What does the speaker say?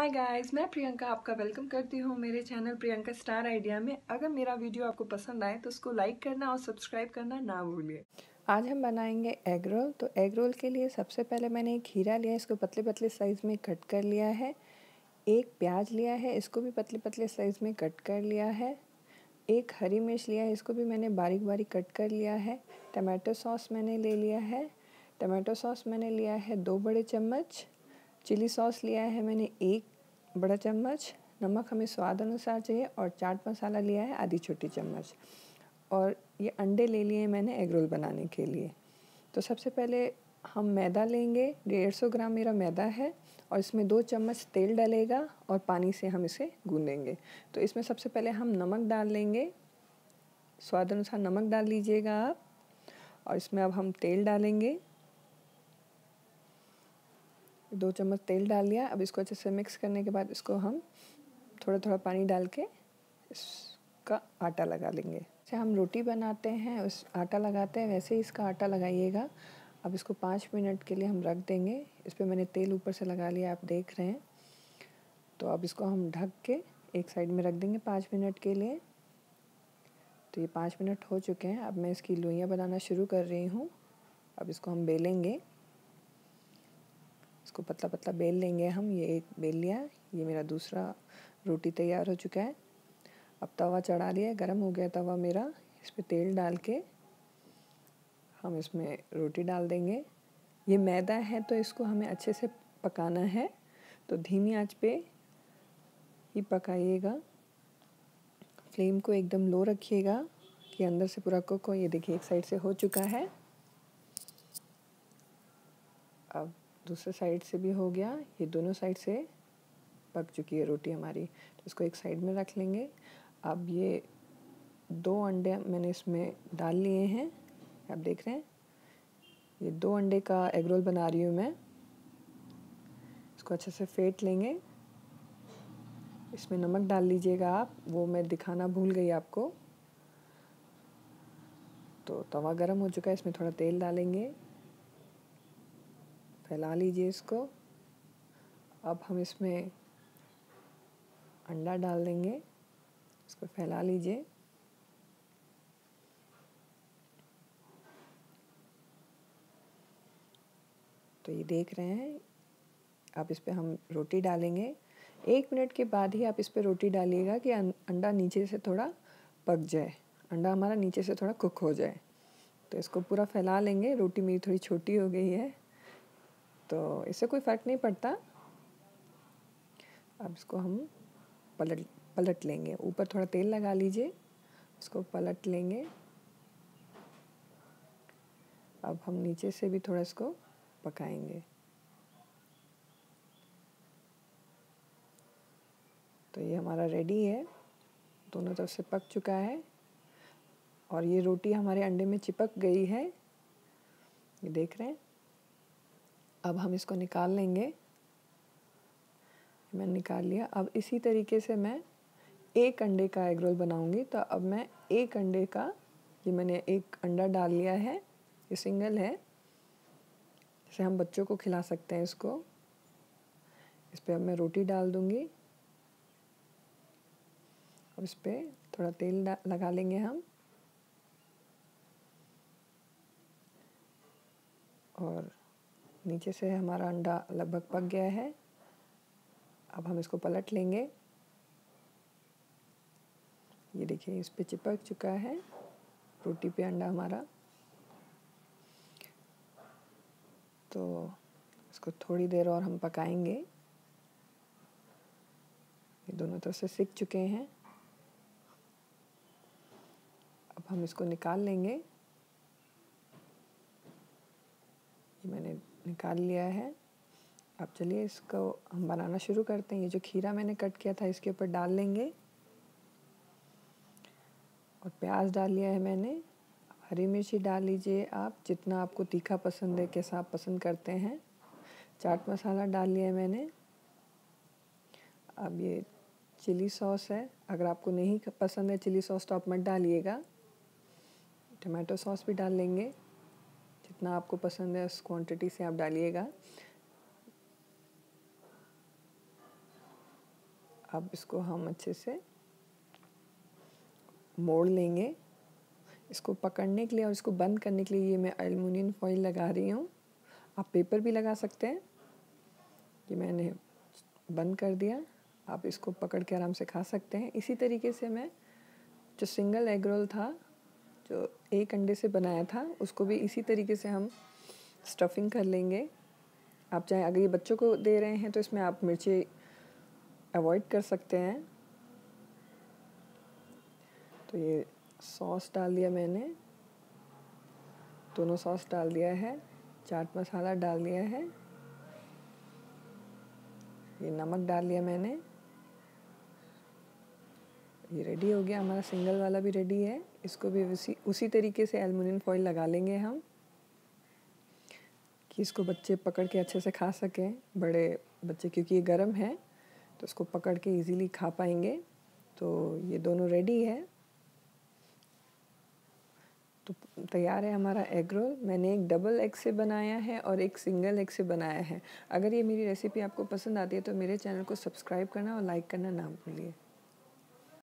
Hi guys मैं प्रियंका आपका welcome करती हूँ मेरे चैनल प्रियंका स्टार आइडिया में। अगर मेरा वीडियो आपको पसंद आए तो उसको लाइक करना और सब्सक्राइब करना ना भूलिए। आज हम बनाएँगे एग रोल तो एग रोल के लिए सबसे पहले मैंने एक खीरा लिया इसको पतले पतले साइज़ में कट कर लिया है। एक प्याज लिया है, इसको भी पतले पतले साइज़ में कट कर लिया है। एक हरी मिर्च लिया है, इसको भी मैंने बारीक बारीक कट कर लिया है। टमाटो सॉस मैंने ले लिया है। टमाटो सॉस मैंने लिया है दो बड़े चम्मच। चिली सॉस लिया है मैंने एक बड़ा चम्मच, नमक हमें स्वाद अनुसार चाहिए और चाट मसाला लिया है आधी छोटी चम्मच। और ये अंडे ले लिए हैं मैंने एग रोल बनाने के लिए। तो सबसे पहले हम मैदा लेंगे, डेढ़ सौ ग्राम मेरा मैदा है और इसमें दो चम्मच तेल डलेगा और पानी से हम इसे गूंदेंगे। तो इसमें सबसे पहले हम नमक डाल लेंगे। स्वाद अनुसार नमक डाल लीजिएगा आप और इसमें अब हम तेल डालेंगे। दो चम्मच तेल डाल लिया अब इसको अच्छे से मिक्स करने के बाद इसको हम थोड़ा थोड़ा पानी डाल के इसका आटा लगा लेंगे। जैसे हम रोटी बनाते हैं, उस आटा लगाते हैं, वैसे ही इसका आटा लगाइएगा। अब इसको पाँच मिनट के लिए हम रख देंगे। इस पर मैंने तेल ऊपर से लगा लिया, आप देख रहे हैं। तो अब इसको हम ढक के एक साइड में रख देंगे पाँच मिनट के लिए। तो ये पाँच मिनट हो चुके हैं। अब मैं इसकी लोइयाँ बनाना शुरू कर रही हूँ। अब इसको हम बेलेंगे। इसको पतला पतला बेल लेंगे हम। ये एक बेल लिया ये मेरा दूसरा रोटी तैयार हो चुका है। अब तवा चढ़ा लिया गर्म हो गया तवा मेरा। इस पर तेल डाल के हम इसमें रोटी डाल देंगे। ये मैदा है तो इसको हमें अच्छे से पकाना है। तो धीमी आँच पे ही पकाइएगा। फ्लेम को एकदम लो रखिएगा कि अंदर से पूरा कुक हो। ये देखिए एक साइड से हो चुका है। अब दूसरे साइड से भी हो गया। ये दोनों साइड से पक चुकी है रोटी हमारी। तो इसको एक साइड में रख लेंगे। अब ये दो अंडे मैंने इसमें डाल लिए हैं। आप देख रहे हैं? ये दो अंडे का एग रोल बना रही हूँ मैं। इसको अच्छे से फेंट लेंगे। इसमें नमक डाल लीजिएगा आप। वो मैं दिखाना भूल गई आपको। तो तवा गरम हो चुका है। इसमें थोड़ा तेल डालेंगे। फैला लीजिए इसको। अब हम इसमें अंडा डाल देंगे। इसको फैला लीजिए। तो ये देख रहे हैं आप इस पर हम रोटी डालेंगे। एक मिनट के बाद ही आप इस पर रोटी डालिएगा कि अं-, अंडा नीचे से थोड़ा पक जाए। अंडा हमारा नीचे से थोड़ा कुक हो जाए। तो इसको पूरा फैला लेंगे। रोटी मेरी थोड़ी छोटी हो गई है। तो इससे कोई फ़र्क नहीं पड़ता। अब इसको हम पलट पलट लेंगे। ऊपर थोड़ा तेल लगा लीजिए, इसको पलट लेंगे। अब हम नीचे से भी थोड़ा इसको पकाएँगे। तो ये हमारा रेडी है। दोनों तरफ़ से पक चुका है। और ये रोटी हमारे अंडे में चिपक गई है। ये देख रहे हैं? अब हम इसको निकाल लेंगे। मैंने निकाल लिया। अब इसी तरीके से मैं एक अंडे का एग रोल बनाऊँगी। तो अब मैं एक अंडे का, ये मैंने एक अंडा डाल लिया है, ये सिंगल है। जैसे हम बच्चों को खिला सकते हैं इसको। इस पर अब मैं रोटी डाल दूँगी। अब इस पर थोड़ा तेल लगा लेंगे हम। और नीचे से हमारा अंडा लगभग पक गया है। अब हम इसको पलट लेंगे। ये देखिए, इस पे चिपक चुका है। रोटी पे अंडा हमारा। तो इसको थोड़ी देर और हम पकाएँगे। ये दोनों तरफ़ से सीख चुके हैं। अब हम इसको निकाल लेंगे ये मैंने निकाल लिया है। अब चलिए इसको हम बनाना शुरू करते हैं। ये जो खीरा मैंने कट किया था, इसके ऊपर डाल लेंगे। और प्याज डाल लिया है मैंने। हरी मिर्ची डाल लीजिए आप, जितना आपको तीखा पसंद है, कैसा आप पसंद करते हैं। चाट मसाला डाल लिया है मैंने। अब ये चिली सॉस है। अगर आपको नहीं पसंद है चिली सॉस तो आप मत डालिएगा। टमाटो सॉस भी डाल लेंगे। जितना आपको पसंद है उस क्वांटिटी से आप डालिएगा। अब इसको हम अच्छे से मोड़ लेंगे। इसको पकड़ने के लिए और इसको बंद करने के लिए ये मैं एलुमिनियम फॉइल लगा रही हूँ। आप पेपर भी लगा सकते हैं। ये मैंने बंद कर दिया। आप इसको पकड़ के आराम से खा सकते हैं। इसी तरीके से मैं जो सिंगल एग रोल था जो एक अंडे से बनाया था, उसको भी इसी तरीके से हम स्टफिंग कर लेंगे। आप चाहे, अगर ये बच्चों को दे रहे हैं तो इसमें आप मिर्ची अवॉइड कर सकते हैं। तो ये सॉस डाल दिया मैंने। दोनों सॉस डाल दिया है। चाट मसाला डाल दिया है। ये नमक डाल लिया मैंने। ये रेडी हो गया, हमारा सिंगल वाला भी रेडी है। इसको भी उसी उसी तरीके से एलुमिनियम फॉइल लगा लेंगे हम, कि इसको बच्चे पकड़ के अच्छे से खा सकें। बड़े बच्चे, क्योंकि ये गर्म है तो इसको पकड़ के इजीली खा पाएँगे। तो ये दोनों रेडी है। तो तैयार है हमारा एग रोल मैंने एक डबल एग से बनाया है और एक सिंगल एग से बनाया है। अगर ये मेरी रेसिपी आपको पसंद आती है तो मेरे चैनल को सब्सक्राइब करना और लाइक करना ना भूलिए।